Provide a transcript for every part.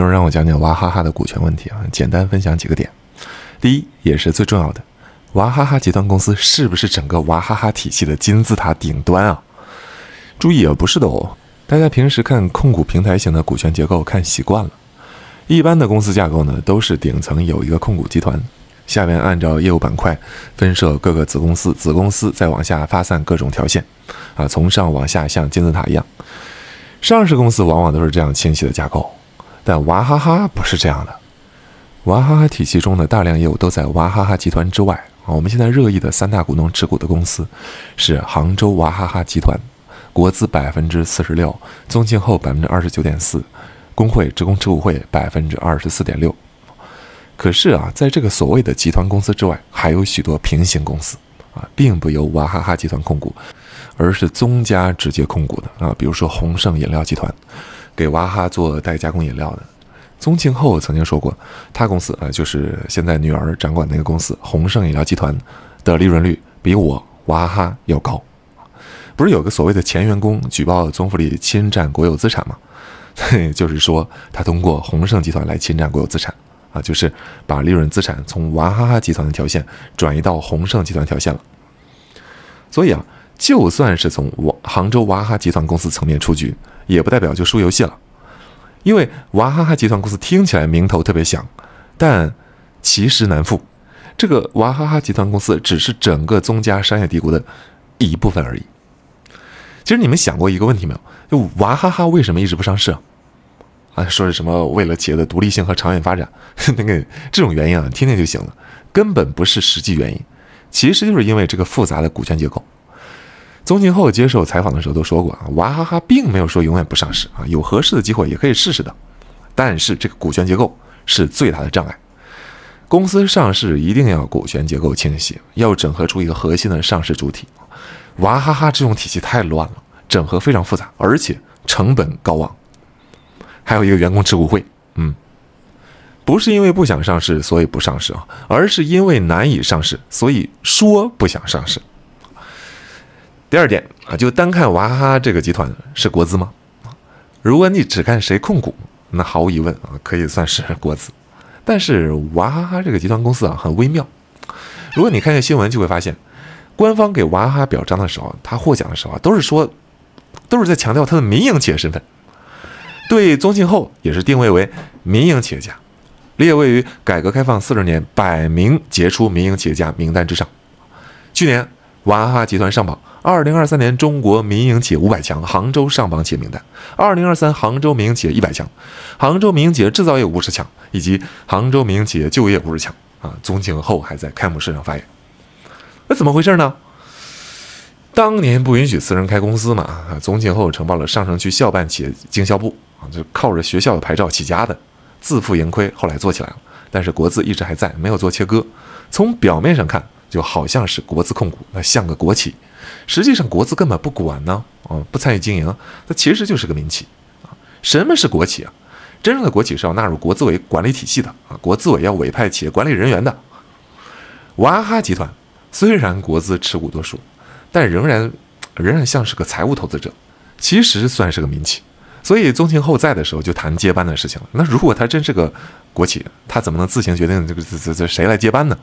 多人让我讲讲娃哈哈的股权问题啊，简单分享几个点。第一，也是最重要的，娃哈哈集团公司是不是整个娃哈哈体系的金字塔顶端啊？注意啊，不是的哦。大家平时看控股平台型的股权结构看习惯了，一般的公司架构呢，都是顶层有一个控股集团，下面按照业务板块分设各个子公司，子公司再往下发散各种条线，啊，从上往下像金字塔一样。上市公司往往都是这样清晰的架构，但娃哈哈不是这样的。娃哈哈体系中的大量业务都在娃哈哈集团之外啊。我们现在热议的三大股东持股的公司是杭州娃哈哈集团。国资百分之四十六，宗庆后百分之二十九点四，工会职工持股会百分之二十四点六。可是啊，在这个所谓的集团公司之外，还有许多平行公司啊，并不由娃哈哈集团控股，而是宗家直接控股的啊。比如说宏盛饮料集团，给娃哈做代加工饮料的。宗庆后曾经说过，他公司啊，就是现在女儿掌管那个公司宏盛饮料集团的利润率比我娃哈哈要高。不是有个所谓的前员工举报宗馥莉侵占国有资产吗？就是说他通过宏盛集团来侵占国有资产啊，就是把利润资产从娃哈哈集团的条线转移到宏盛集团条线了。所以啊，就算是从娃杭州娃哈哈集团公司层面出局，也不代表就输游戏了，因为娃哈哈集团公司听起来名头特别响，但其实难副。这个娃哈哈集团公司只是整个宗家商业帝国的一部分而已。其实你们想过一个问题没有？就娃哈哈为什么一直不上市啊？啊，说是什么为了企业的独立性和长远发展，那个这种原因啊，听听就行了，根本不是实际原因。其实就是因为这个复杂的股权结构。宗庆后接受采访的时候都说过啊，娃哈哈并没有说永远不上市啊，有合适的机会也可以试试的。但是这个股权结构是最大的障碍。公司上市一定要股权结构清晰，要整合出一个核心的上市主体。娃哈哈这种体系太乱了，整合非常复杂，而且成本高昂。还有一个员工持股会，嗯，不是因为不想上市所以不上市啊，而是因为难以上市，所以说不想上市。第二点啊，就单看娃哈哈这个集团是国资吗？如果你只看谁控股，那毫无疑问啊，可以算是国资。但是娃哈哈这个集团公司啊，很微妙。如果你看下新闻，就会发现。官方给娃哈哈表彰的时候，他获奖的时候啊，都是说，都是在强调他的民营企业身份。对宗庆后也是定位为民营企业家，列位于改革开放四十年百名杰出民营企业家名单之上。去年娃哈哈集团上榜，二零二三年中国民营企业五百强，杭州上榜企业名单，二零二三杭州民营企业一百强，杭州民营企业制造业五十强，以及杭州民营企业就业五十强。啊，宗庆后还在开幕式上发言。那怎么回事呢？当年不允许私人开公司嘛，啊，宗庆后承包了上城区校办企业经销部啊，就靠着学校的牌照起家的，自负盈亏，后来做起来了。但是国资一直还在，没有做切割。从表面上看，就好像是国资控股，那像个国企，实际上国资根本不管呢，啊，不参与经营，它其实就是个民企啊。什么是国企啊？真正的国企是要纳入国资委管理体系的啊，国资委要委派企业管理人员的。娃哈哈集团。虽然国资持股多数，但仍然仍然像是个财务投资者，其实算是个民企。所以宗庆后在的时候就谈接班的事情了。那如果他真是个国企，他怎么能自行决定这个这这这谁来接班呢？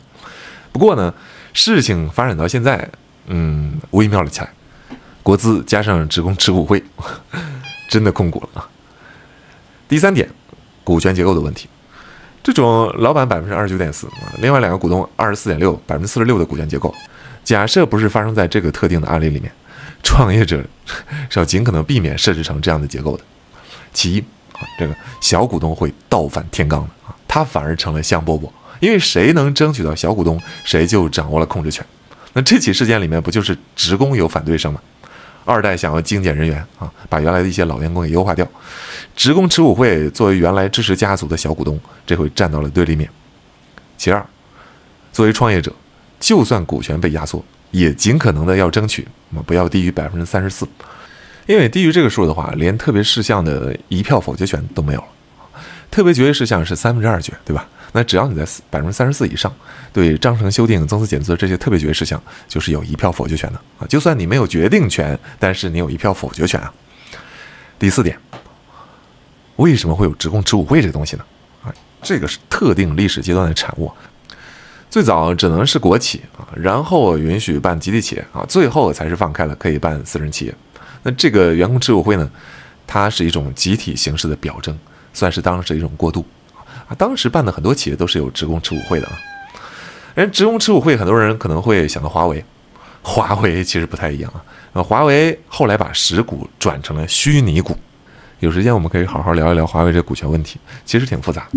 不过呢，事情发展到现在，嗯，微妙了起来。国资加上职工持股会，真的控股了啊。第三点，股权结构的问题。这种老板百分之二十九点四啊，另外两个股东二十四点六，百分之四十六的股权结构，假设不是发生在这个特定的案例里面，创业者是要尽可能避免设置成这样的结构的。其一，这个小股东会倒反天罡的啊，他反而成了香饽饽，因为谁能争取到小股东，谁就掌握了控制权。那这起事件里面不就是职工有反对声吗？二代想要精简人员啊，把原来的一些老员工给优化掉。职工持股会作为原来支持家族的小股东，这回站到了对立面。其二，作为创业者，就算股权被压缩，也尽可能的要争取不要低于百分之三十四，因为低于这个数的话，连特别事项的一票否决权都没有了。特别决议事项是三分之二决，对吧？那只要你在百分之三十四以上，对章程修订、增资减资这些特别决议事项，就是有一票否决权的啊。就算你没有决定权，但是你有一票否决权啊。第四点，为什么会有职工持股会这个东西呢？啊，这个是特定历史阶段的产物。最早只能是国企啊，然后允许办集体企业啊，最后才是放开了可以办私人企业。那这个员工持股会呢，它是一种集体形式的表征，算是当时一种过渡啊。当时办的很多企业都是有职工持股会的啊。人职工持股会，很多人可能会想到华为，华为其实不太一样啊。呃，华为后来把实股转成了虚拟股。有时间我们可以好好聊一聊华为这股权问题，其实挺复杂。